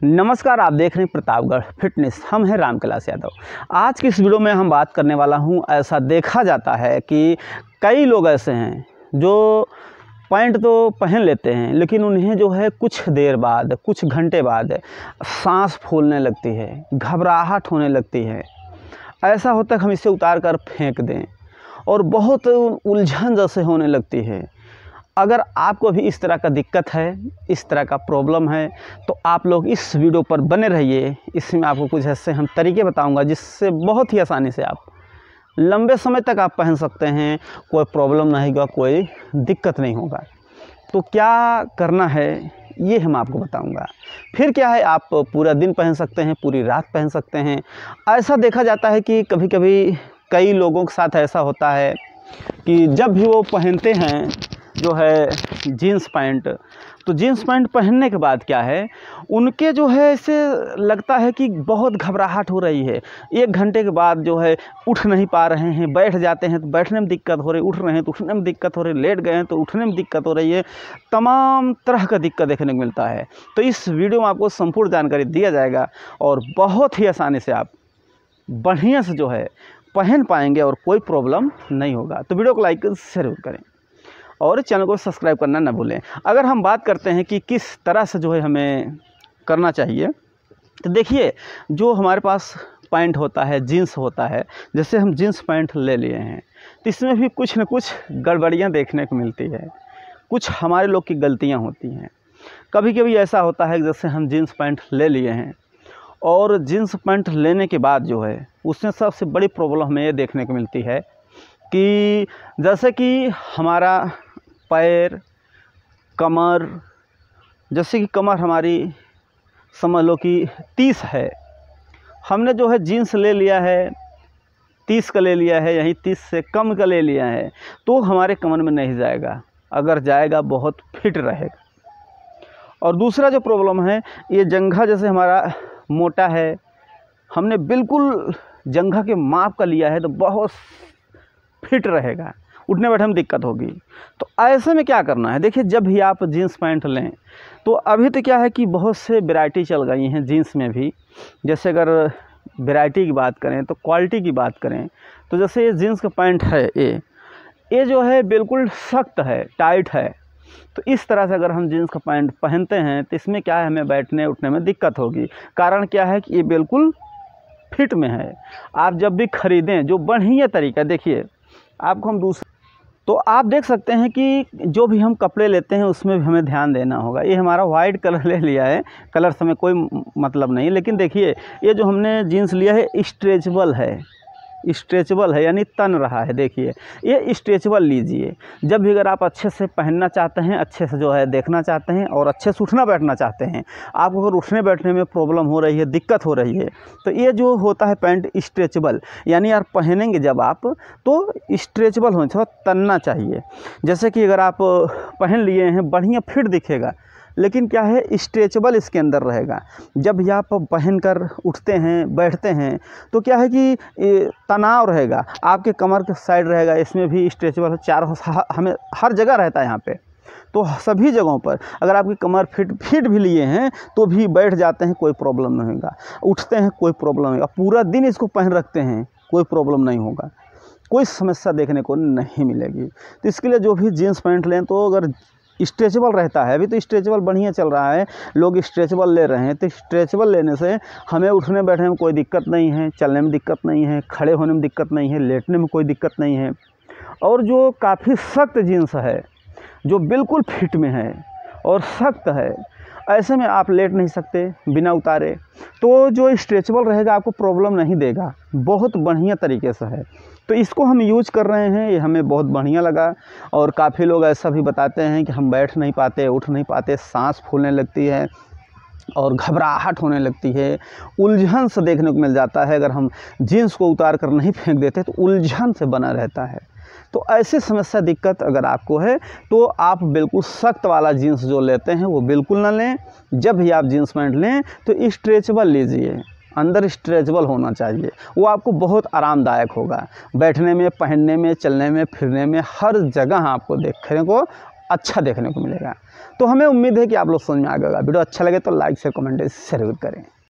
नमस्कार, आप देख रहे हैं प्रतापगढ़ फिटनेस हम हैं राम कैलाश यादव। आज की इस वीडियो में हम बात करने वाला हूँ। ऐसा देखा जाता है कि कई लोग ऐसे हैं जो पैंट तो पहन लेते हैं, लेकिन उन्हें जो है कुछ देर बाद, कुछ घंटे बाद सांस फूलने लगती है, घबराहट होने लगती है। ऐसा होता है हम इसे उतार कर फेंक दें और बहुत उलझन जैसे होने लगती है। अगर आपको भी इस तरह का दिक्कत है, इस तरह का प्रॉब्लम है तो आप लोग इस वीडियो पर बने रहिए। इसमें आपको कुछ ऐसे हम तरीके बताऊँगा जिससे बहुत ही आसानी से आप लंबे समय तक आप पहन सकते हैं, कोई प्रॉब्लम नहीं होगा, कोई दिक्कत नहीं होगा। तो क्या करना है, ये हम आपको बताऊँगा। फिर क्या है, आप पूरा दिन पहन सकते हैं, पूरी रात पहन सकते हैं। ऐसा देखा जाता है कि कभी कभी कई लोगों के साथ ऐसा होता है कि जब भी वो पहनते हैं जो है जीन्स पैंट। तो जीन्स पैंट पहनने के बाद क्या है, उनके जो है ऐसे लगता है कि बहुत घबराहट हो रही है। एक घंटे के बाद जो है उठ नहीं पा रहे हैं, बैठ जाते हैं तो बैठने में दिक्कत हो रही उठ रहे हैं तो उठने में दिक्कत हो रही लेट गए हैं तो उठने में दिक्कत हो रही है। तमाम तरह का दिक्कत देखने को मिलता है। तो इस वीडियो में आपको संपूर्ण जानकारी दिया जाएगा और बहुत ही आसानी से आप बढ़िया से जो है पहन पाएँगे और कोई प्रॉब्लम नहीं होगा। तो वीडियो को लाइक ज़रूर करें। और चैनल को सब्सक्राइब करना ना भूलें। अगर हम बात करते हैं कि किस तरह से जो है हमें करना चाहिए तो देखिए, जो हमारे पास पैंट होता है जीन्स होता है, जैसे हम जीन्स पैंट ले लिए हैं तो इसमें भी कुछ न कुछ गड़बड़ियाँ देखने को मिलती है। कुछ हमारे लोग की गलतियाँ होती हैं। कभी कभी ऐसा होता है जैसे हम जीन्स पैंट ले लिए हैं, और जीन्स पैंट लेने के बाद जो है, उसमें सबसे बड़ी प्रॉब्लम हमें ये देखने को मिलती है कि जैसे कि हमारा पैर, कमर, जैसे कि कमर हमारी, समझ लो कि तीस है। हमने जो है जीन्स ले लिया है, तीस का ले लिया है, यहीं तीस से कम का ले लिया है तो हमारे कमर में नहीं जाएगा। अगर जाएगा, बहुत फिट रहेगा। और दूसरा जो प्रॉब्लम है, ये जंघा जैसे हमारा मोटा है, हमने बिल्कुल जंघा के माप का लिया है तो बहुत फिट रहेगा। उठने बैठने में दिक्कत होगी। तो ऐसे में क्या करना है? देखिए, जब भी आप जीन्स पैंट लें तो अभी तो क्या है कि बहुत से वैरायटी चल गई हैं जीन्स में भी। जैसे अगर वैरायटी की बात करें तो क्वालिटी की बात करें तो जैसे ये जीन्स का पैंट है ये ये जो है बिल्कुल सख्त है, टाइट है। तो इस तरह से अगर हम जीन्स का पैंट पहनते हैं तो इसमें क्या है, हमें बैठने, उठने में दिक्कत होगी। कारण क्या है कि ये बिल्कुल फिट में है। आप जब भी ख़रीदें, जो बढ़िया तरीका देखिए, आपको हम दूसरे तो आप देख सकते हैं कि जो भी हम कपड़े लेते हैं, उसमें भी हमें ध्यान देना होगा। ये हमारा वाइट कलर ले लिया है। कलर से हमें कोई मतलब नहीं, लेकिन देखिए, ये जो हमने जीन्स लिया है स्ट्रेचबल है। स्ट्रेचबल है, यानी तन रहा है, देखिए। ये स्ट्रेचबल लीजिए। जब भी अगर आप अच्छे से पहनना चाहते हैं, अच्छे से जो है देखना चाहते हैं और अच्छे से उठना बैठना चाहते हैं, आपको अगर उठने बैठने में प्रॉब्लम हो रही है, दिक्कत हो रही है तो ये जो होता है पैंट स्ट्रेचबल, यानी यार पहनेंगे जब आप तो स्ट्रेचबल होना थोड़ा तनना चाहिए। जैसे कि अगर आप पहन लिए हैं, बढ़िया फिट दिखेगा लेकिन क्या है स्ट्रेचबल इसके अंदर रहेगा। जब भी आप पहन कर उठते हैं, बैठते हैं तो क्या है कि तनाव रहेगा। आपके कमर के साइड रहेगा, इसमें भी स्ट्रेचबल चार हमें हर जगह रहता है यहाँ पे। तो सभी जगहों पर अगर आपकी कमर फिट फिट भी लिए हैं तो भी बैठ जाते हैं, कोई प्रॉब्लम नहीं होगा। उठते हैं, कोई प्रॉब्लम नहीं होगा। पूरा दिन इसको पहन रखते हैं, कोई प्रॉब्लम नहीं होगा। कोई समस्या देखने को नहीं मिलेगी। तो इसके लिए जो भी जीन्स, पैंट लें तो अगर स्ट्रेचबल रहता है। अभी तो स्ट्रेचबल बढ़िया चल रहा है। लोग स्ट्रेचबल ले रहे हैं। तो स्ट्रेचबल लेने से हमें उठने बैठने में कोई दिक्कत नहीं है, चलने में दिक्कत नहीं है, खड़े होने में दिक्कत नहीं है, लेटने में कोई दिक्कत नहीं है। और जो काफ़ी सख्त जीन्स है, जो बिल्कुल फिट में है और सख्त है, ऐसे में आप लेट नहीं सकते बिना उतारे। तो जो स्ट्रेचबल रहेगा आपको प्रॉब्लम नहीं देगा। बहुत बढ़िया तरीके से है। तो इसको हम यूज़ कर रहे हैं, ये हमें बहुत बढ़िया लगा। और काफ़ी लोग ऐसा भी बताते हैं कि हम बैठ नहीं पाते, उठ नहीं पाते, सांस फूलने लगती है और घबराहट होने लगती है। उलझन से देखने को मिल जाता है, अगर हम जीन्स को उतार कर नहीं फेंक देते तो उलझन से बना रहता है। तो ऐसी समस्या, दिक्कत अगर आपको है तो आप बिल्कुल सख्त वाला जीन्स जो लेते हैं, वो बिल्कुल ना लें। जब भी आप जीन्स पैंट लें तो स्ट्रेचबल लीजिए। अंदर स्ट्रेचबल होना चाहिए। वो आपको बहुत आरामदायक होगा। बैठने में, पहनने में, चलने में, फिरने में, हर जगह आपको देखने को अच्छा देखने को मिलेगा। तो हमें उम्मीद है कि आप लोग समझ में आ गएगा वीडियो अच्छा लगे तो लाइक से कमेंट शेयर करें।